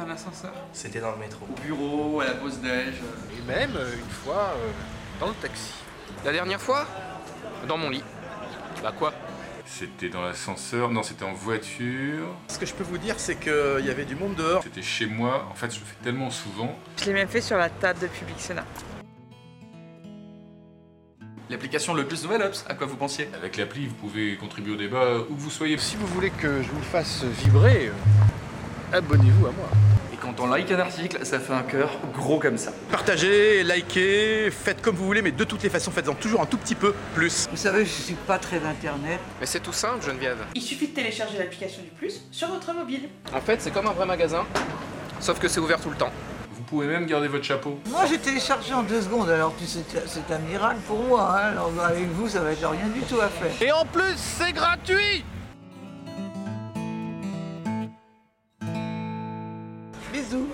Dans l'ascenseur. C'était dans le métro. Au bureau, à la pause déj. euh. Et même, euh, une fois, euh, dans le taxi. La dernière fois? Dans mon lit. Bah quoi? C'était dans l'ascenseur, non, c'était en voiture. Ce que je peux vous dire, c'est qu'il y avait du monde dehors. C'était chez moi. En fait, je le fais tellement souvent. Je l'ai même fait sur la table de Public Sénat. L'application le plus nouvelle, Ops, à quoi vous pensiez? Avec l'appli, vous pouvez contribuer au débat où que vous soyez. Si vous voulez que je vous fasse vibrer, abonnez-vous à moi. Quand on like un article, ça fait un cœur gros comme ça. Partagez, likez, faites comme vous voulez, mais de toutes les façons, faites-en toujours un tout petit peu plus. Vous savez, je suis pas très internet. Mais c'est tout simple, Geneviève. Il suffit de télécharger l'application du Plus sur votre mobile. En fait, c'est comme un vrai magasin. Sauf que c'est ouvert tout le temps. Vous pouvez même garder votre chapeau. Moi, j'ai téléchargé en deux secondes, alors tu sais, c'est un miracle pour moi. hein. Alors avec vous, ça va être rien du tout à faire. Et en plus, c'est gratuit Bisous.